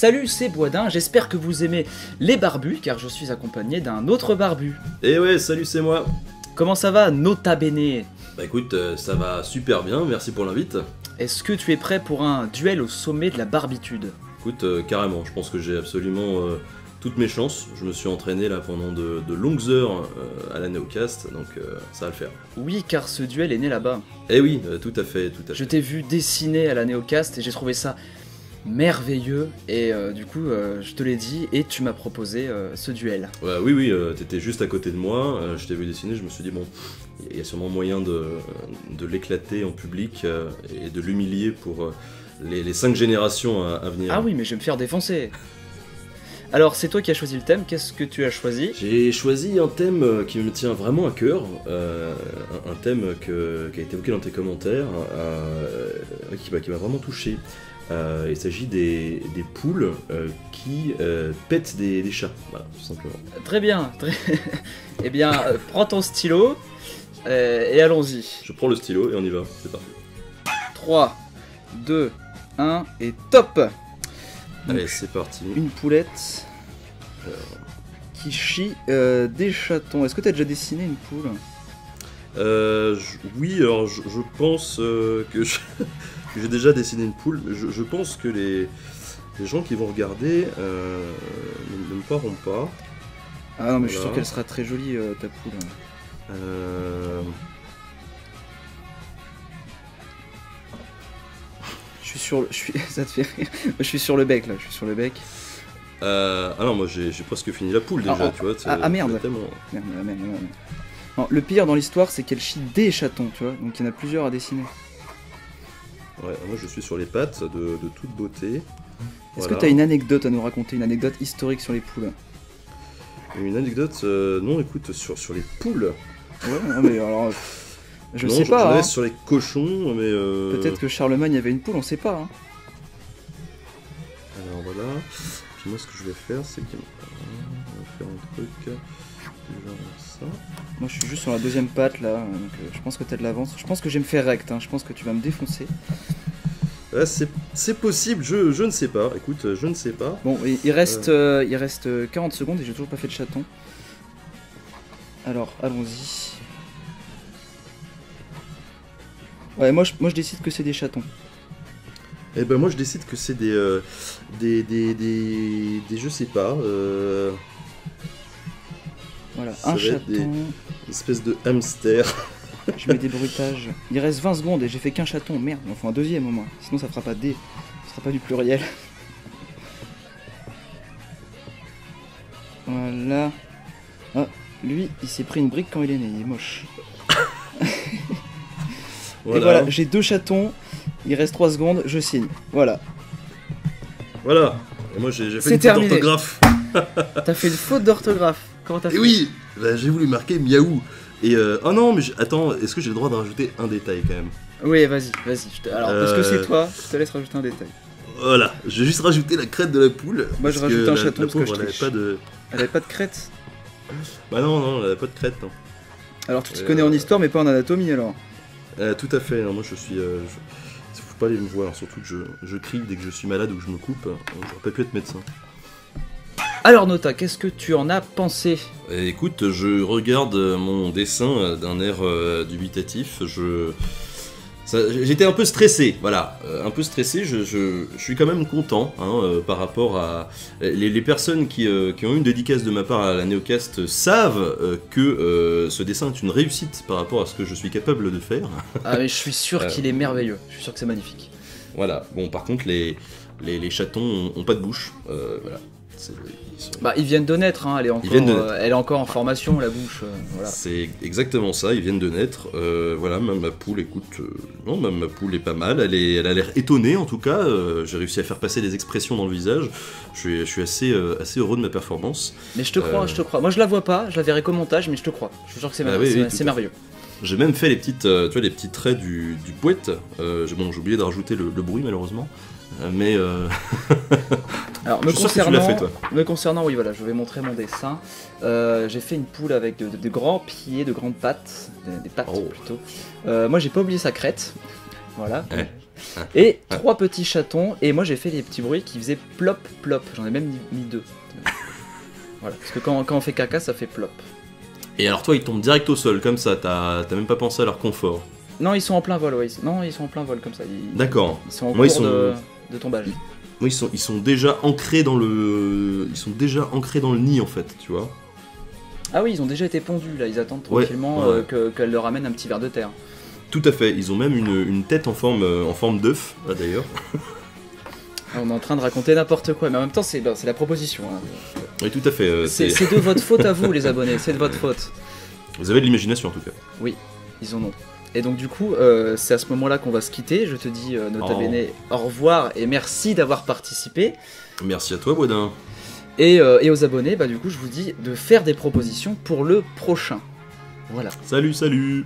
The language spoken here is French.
Salut, c'est Boisdin, j'espère que vous aimez les barbus, car je suis accompagné d'un autre barbu. Eh ouais, salut, c'est moi. Comment ça va, nota bene? Bah écoute, euh, ça va super bien, merci pour l'invite. Est-ce que tu es prêt pour un duel au sommet de la barbitude? Écoute, euh, carrément, je pense que j'ai absolument euh, toutes mes chances. Je me suis entraîné là pendant de, de longues heures euh, à la Neocast, donc ça va le faire. Oui, car ce duel est né là-bas. Eh oui, tout à fait, tout à fait. Je t'ai vu dessiner à la Néocast et j'ai trouvé ça merveilleux. Et euh, du coup, euh, je te l'ai dit et tu m'as proposé euh, ce duel. Ouais, oui, oui, t'étais juste à côté de moi, je t'ai vu dessiner, je me suis dit, bon, il y a sûrement moyen de, de l'éclater en public et de l'humilier pour les, les cinq générations à, à venir. Ah oui, mais je vais me faire défoncer. Alors, c'est toi qui as choisi le thème. Qu'est-ce que tu as choisi? J'ai choisi un thème qui me tient vraiment à cœur, un, thème que- qui a été évoqué dans tes commentaires, qui, qui m'a vraiment touché. Euh, il s'agit des, des poules euh, qui euh, pètent des, des chats, voilà, tout simplement. Très bien. Très... eh bien, prends ton stylo et allons-y. Je prends le stylo et on y va, c'est parti. 3, 2, 1 et top Donc, Allez, c'est parti. Une poulette qui chie des chatons. Est-ce que tu as déjà dessiné une poule? Euh, oui, alors je, je pense euh, que je- que j'ai déjà dessiné une poule, je, je pense que les, les gens qui vont regarder euh, ne, ne me croiront pas. Ah non, mais je suis sûr qu'elle sera très jolie euh, ta poule. Euh, Je suis sur le. Je suis... Ça te fait rire Je suis sur le bec là, je suis sur le bec. euh, ah non, moi j'ai presque fini la poule déjà, Ah, ah, tu vois. ah, ah, merde. tellement- merde, merde. Non, le pire dans l'histoire, c'est qu'elle chie des chatons, tu vois. Donc il y en a plusieurs à dessiner. Ouais, moi je suis sur les pattes de, de toute beauté. Est-ce Voilà. que tu as une anecdote à nous raconter, une anecdote historique sur les poules? Une anecdote, euh, non, écoute, sur, sur les poules. Ouais, non, mais alors. euh, Je non, sais pas. hein. sur les cochons, mais. euh, Peut-être que Charlemagne avait une poule, on sait pas. Hein. Alors voilà. Puis moi ce que je vais faire, c'est que. On va faire un truc. Genre ça. Moi je suis juste sur la deuxième patte là, donc euh, je pense que t'as de l'avance. Je pense que je vais me faire rect, hein. je pense que tu vas me défoncer. C'est possible, je, je ne sais pas. Écoute, je ne sais pas. Bon, il, il reste, euh, il reste euh, 40 secondes et j'ai toujours pas fait de chaton. Alors, allons-y. Ouais, moi je, moi je décide que c'est des chatons. Eh ben moi je décide que c'est des, euh, des, des, des, des- je sais pas, euh, Voilà, Ça un chaton. des- une espèce de hamster. Je mets des bruitages. Il reste 20 secondes et j'ai fait qu'un chaton. Merde, il en faut un deuxième au moins. Sinon ça fera pas des. Ce sera pas du pluriel. Voilà. Ah, lui, il s'est pris une brique quand il est né, il est moche. Et voilà, j'ai deux chatons. Il reste 3 secondes, je signe. Voilà. Voilà. Et moi j'ai fait une faute d'orthographe. T'as fait une faute d'orthographe. Comment t'as fait Et oui, bah, j'ai voulu marquer miaou. Et euh, oh non, mais attends, est-ce que j'ai le droit de rajouter un détail quand même? Oui, vas-y, vas-y. je te- Alors, parce que Euh, c'est toi, je te laisse rajouter un détail. Voilà, j'ai juste rajouté la crête de la poule. Moi, je rajoute un la- chaton la parce que je elle avait pas de. Elle avait pas de crête? Bah non, non, elle avait pas de crête. Non. Alors, tu te Euh, connais en histoire, mais pas en anatomie alors. Euh, tout à fait, non, moi je suis. Euh, je... Faut pas aller me voir, surtout que je, je crie dès que je suis malade ou que je me coupe. Euh, J'aurais pas pu être médecin. Alors, Nota, qu'est-ce que tu en as pensé? Eh, écoute, je regarde euh, mon dessin euh, d'un air euh, dubitatif. Je. J'étais un peu stressé, voilà, euh, un peu stressé. Je, je- je suis quand même content hein, euh, par rapport à les, les personnes qui, euh, qui ont eu une dédicace de ma part à la Néocast savent que ce dessin est une réussite par rapport à ce que je suis capable de faire. Ah, mais je suis sûr qu'il est merveilleux. Je suis sûr que c'est magnifique. Voilà. Bon, par contre, les les, les chatons ont, ont pas de bouche. Voilà. Sont- Bah, ils viennent de naître, hein. elle, est encore, viennent de naître. euh, elle est encore en formation, la bouche. euh, voilà. C'est exactement ça, ils viennent de naître. Euh, voilà, ma, ma poule, écoute, euh, non, ma, ma poule est pas mal. Elle, est, elle a l'air étonnée en tout cas. Euh, J'ai réussi à faire passer des expressions dans le visage. Je suis, je suis assez, euh, assez heureux de ma performance. Mais je te crois, Euh. je te crois. Moi, je la vois pas, je la verrai qu'au montage, mais je te crois. Je suis sûr que c'est Ah mer- oui, c'est- oui, tout c'est à merveilleux. J'ai même fait les petites, euh, tu vois, les petits traits du, du poète. Euh, j'ai- bon, j'ai oublié de rajouter le, le bruit malheureusement. Euh, mais euh, Alors, me concernant, fait, toi. me concernant, oui, voilà, je vais montrer mon dessin. J'ai fait une poule avec de, de- de grands pieds, de grandes pattes, des, des pattes Oh. plutôt. Moi, j'ai pas oublié sa crête. Voilà. Ouais. Et trois petits chatons. Et moi, j'ai fait des petits bruits qui faisaient plop, plop. J'en ai même mis deux. voilà, parce que quand, quand on fait caca, ça fait plop. Et alors toi, ils tombent direct au sol, comme ça, t'as t'as même pas pensé à leur confort. Non, ils sont en plein vol, ouais. Non, ils sont en plein vol comme ça. Ils, D'accord. ils sont en Moi, ils cours sont- de, de tombage. Moi, ils sont, ils sont déjà ancrés dans le... Ils sont déjà ancrés dans le nid, en fait, tu vois. Ah oui, ils ont déjà été pondus là. Ils attendent tranquillement ouais. euh, que- qu'elle leur amène un petit verre de terre. Tout à fait, ils ont même une, une tête en forme, euh, en forme d'œuf, là, d'ailleurs. On est en train de raconter n'importe quoi, mais en même temps, c'est c'est la proposition. hein. Oui, tout à fait. euh, C'est de votre faute à vous, les abonnés. C'est de votre faute. Vous avez de l'imagination, en tout cas. Ils en ont. Et donc du coup, euh, c'est à ce moment-là qu'on va se quitter. Je te dis, euh, nota Oh. bene, au revoir et merci d'avoir participé. Merci à toi, Boisdin. Et, euh, et aux abonnés, bah du coup, je vous dis de faire des propositions pour le prochain. Voilà. Salut, salut